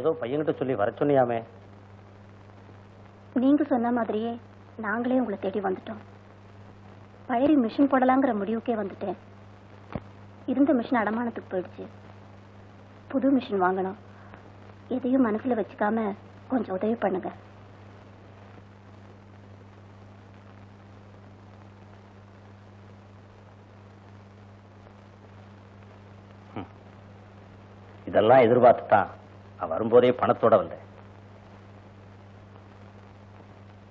ஏதோ பையன்கிட்ட சொல்லி வர சொன்னியாமே. நீங்க சொன்ன மாதிரியே நாங்களே உங்களை தேடி வந்துட்டோம். பழைய மிஷின் போடலாங்கிற முடிவுக்கே வந்துட்டேன். இருந்த மிஷின் அடமானத்துக்கு போயிடுச்சு. புது மிஷின் வாங்கணும். எதையும் மனசுல வச்சுக்காம கொஞ்சம் உதவி பண்ணுங்க. இதெல்லாம் எதிர்பார்த்து தான் நான் வரும்போதே பணத்தோட வந்தேன்.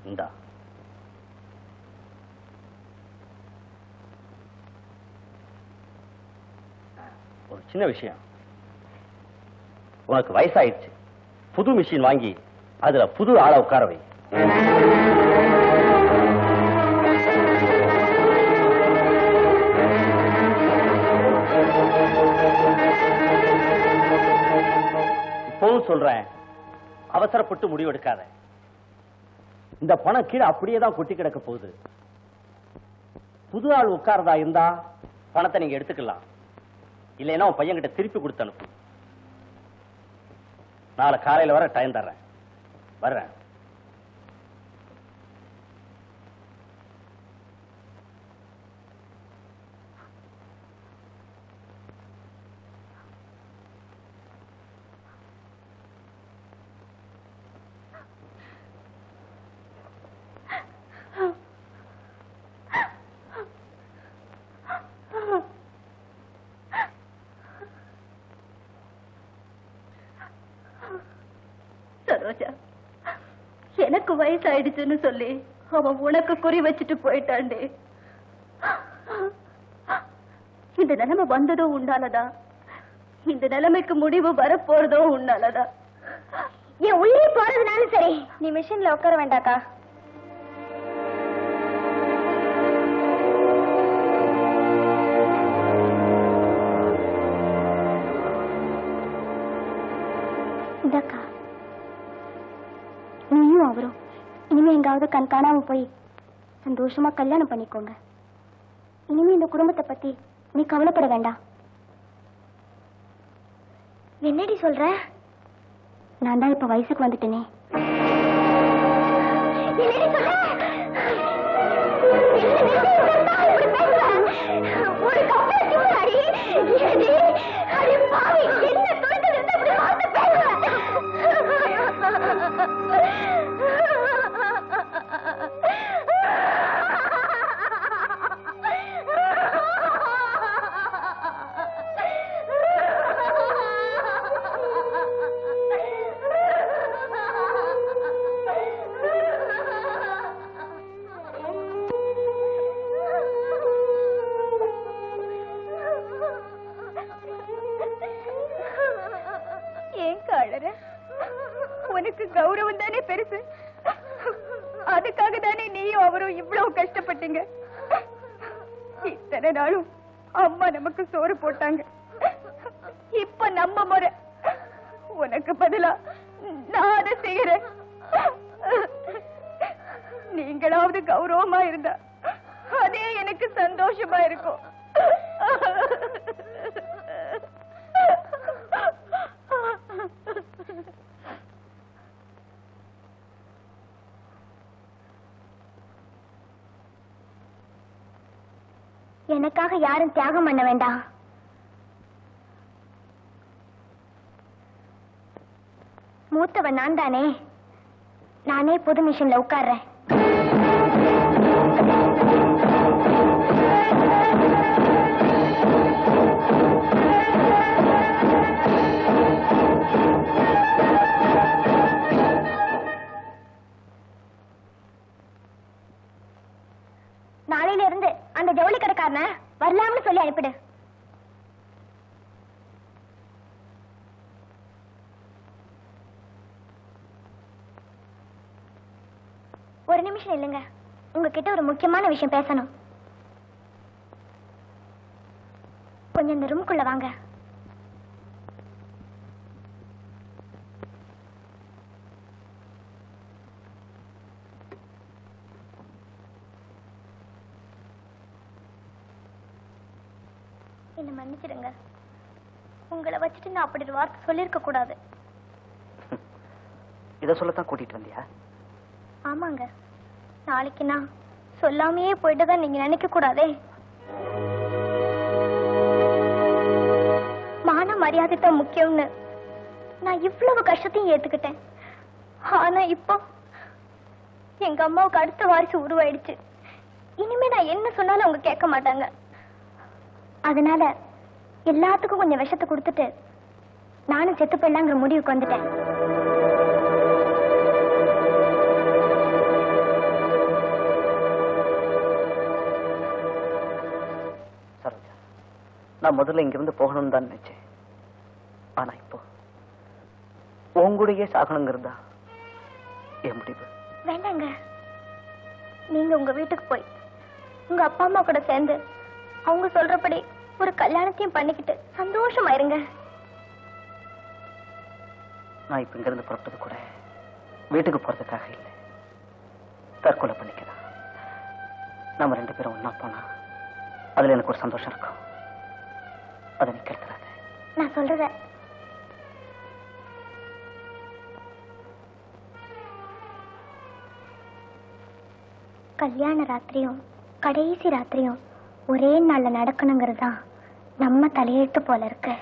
இந்தா. ஒரு சின்ன விஷயம். உனக்கு வயசாயிடுச்சு. புது மிஷின் வாங்கி அதுல புது ஆளை உட்கார சொல்றேன். அவசரப்பட்டு முடிவெடுக்காத இந்த பணம் கீழே அப்படியே தான் கொட்டி கிடக்க போகுது. புது ஆள் உட்காரதா இருந்தா பணத்தை நீங்க எடுத்துக்கலாம். இல்லைன்னா உன் பையன்கிட்ட திருப்பி கொடுத்து அனுப்பு நாளை காலையில வர டைம் தர்றேன். வர்றேன். சரோஜா எனக்கு வயசாயிடுச்சுன்னு சொல்லி அவன் உனக்கு குறி வச்சுட்டு போயிட்டான்டே இந்த நிலைமை வந்ததோ உண்டாலதா இந்த நிலைமைக்கு முடிவு வரப்போறதோ உண்டாலதா என் உயிரை போறதுனாலும் சரி நீ மிஷின்ல உட்கார வேண்டாக்கா. எங்காவது கண் காணாம போய் சந்தோஷமா கல்யாணம் பண்ணிக்கோங்க. இனிமே இந்த குடும்பத்தை பத்தி நீ கவலைப்பட வேண்டாம். என்னடி சொல்ற? நான் தான் இப்ப வயசுக்கு வந்துட்டேனே. கஷ்டப்பட்டீங்க. இத்தனை நாளும் அம்மா நமக்கு சோறு போட்டாங்க. இப்ப நம்ம முறை. உனக்கு பதிலா நான் அதை செய்யறேன். நீங்களாவது கௌரவமா இருந்தா அதே எனக்கு சந்தோஷமா இருக்கும். எனக்காக யாரும் தியாகம் பண்ண வேண்டாம் மூத்தவன் நான் தானே நானே புது மிஷின்ல உட்கார்றேன். நாளையில ஜவுளி வரலாம்னு சொல்லி அனுப்பிடு. ஒரு நிமிஷம் இல்லைங்க. உங்ககிட்ட ஒரு முக்கியமான விஷயம் பேசணும். கொஞ்சம் இந்த ரூம்குள்ள வாங்க. என்ன மன்னிச்சிடுங்க. உங்களை வச்சுட்டு நான் அப்படி ஒரு வார்த்தை சொல்லியிருக்க கூடாது. இதை சொல்லத்தான் கூட்டிட்டு வந்தியா? ஆமாங்க. நாளைக்கு நான் சொல்லாமையே போயிட்டு தான் நீங்க நினைக்க கூடாதே. மான மரியாதை தான் முக்கியம்னு நான் இவ்வளவு கஷ்டத்தையும் ஏத்துக்கிட்டேன். ஆனா இப்போ எங்க அம்மாவுக்கு அடுத்த வாரிசு உருவாயிடுச்சு. இனிமே நான் என்ன சொன்னாலும் அவங்க கேட்க மாட்டாங்க. அதனால எல்லாத்துக்கும் கொஞ்சம் விஷத்தை கொடுத்துட்டு நானும் செத்து போயிடலாங்கிற முடிவுக்கு வந்துட்டேன். சரோஜா நான் முதல்ல இங்கிருந்து போகணும்னு தான் நினைச்சேன். ஆனா இப்போ உங்களுடைய சாகணுங்கிறதா என் முடிவு? வேண்டாங்க. நீங்க உங்க வீட்டுக்கு போய் உங்க அப்பா அம்மா கூட சேர்ந்து அவங்க சொல்றபடி ஒரு கல்யாணத்தையும் பண்ணிக்கிட்டு சந்தோஷமா இருங்க நான் இப்ப இங்கிருந்து புறப்பட்டது கூட வீட்டுக்கு போறதுக்காக இல்லை. தற்கொலை பண்ணிக்கலாம். நம்ம ரெண்டு பேரும் ஒண்ணா போனா அதுல எனக்கு ஒரு சந்தோஷம் இருக்கும். அதை நீ கெடுத்துறாத நான் சொல்றத கல்யாண ராத்திரியும் கடைசி ராத்திரியும் ஒரே நாளில் நடக்கணுங்கிறது தான் நம்ம தலையெழுத்து போல இருக்கு.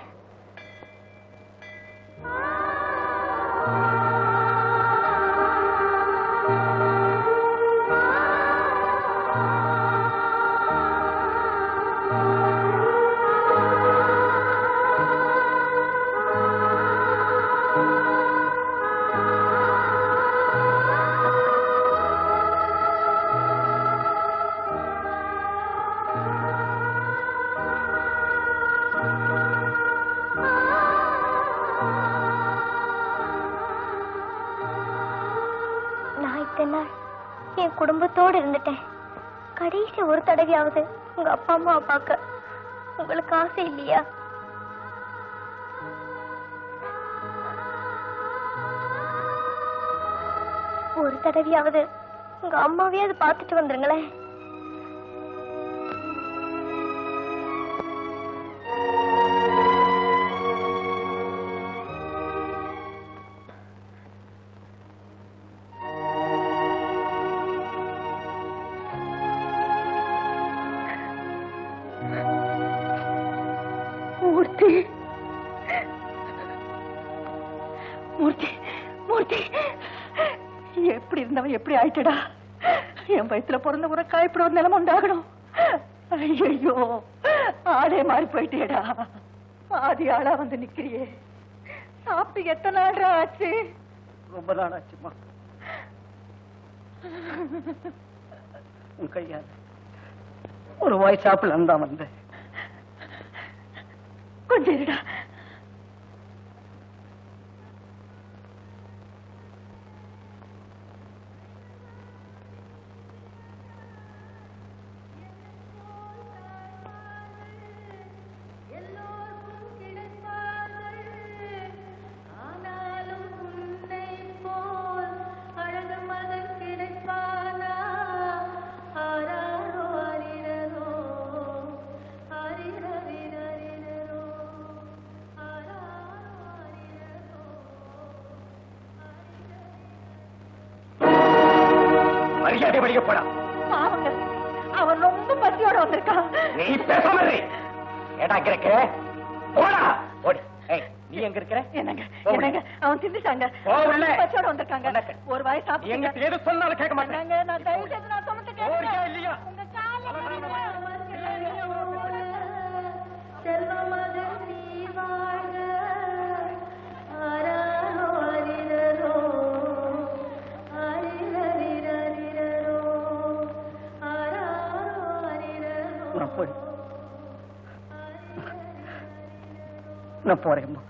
என் குடும்பத்தோடு இருந்துட்டேன். கடைசி ஒரு தடவையாவது உங்க அப்பா அம்மாவை பார்க்க உங்களுக்கு ஆசை இல்லையா? ஒரு தடவையாவது உங்க அம்மாவையாவது பார்த்துட்டு வந்துருங்களேன். மூர்த்தி. மூர்த்தி மூர்த்தி. எப்படி இருந்தவன் எப்படி ஆயிட்டடா? என் வயசுல பிறந்த ஒரு இப்படி ஒரு நிலைமை உண்டாகணும்? ஐயோ ஆளே மாறி போயிட்டேடா. ஆதி ஆளா வந்து நிக்கிறியே. சாப்பிட்டு எத்தனை நாள் ஆச்சு? ரொம்ப நாள் ஆச்சுமா உன் கையால் ஒரு வாய் சாப்பிடலாம் தான் வந்தேன். கொஞ்சம் மரியாதை படிக்க போடா பாவங்க அவன் ரொம்ப பசியோட வந்திருக்கான் நீ பேசாம. ஏடா இங்க இருக்க போடா ஓடு நீ எங்க இருக்கிற என்னங்க. என்னங்க அவன் திண்டுட்டாங்க போ உள்ள. பசியோட வந்திருக்காங்க. ஒரு வாய் சாப்பிட்டு எங்க எது சொன்னாலும் கேட்க மாட்டேன் என்னங்க நான் தயவு செய்து நான் சொன்னதை. போறியா இல்லையா? உங்க கால்ல நான் போய் நான் போறேம்மா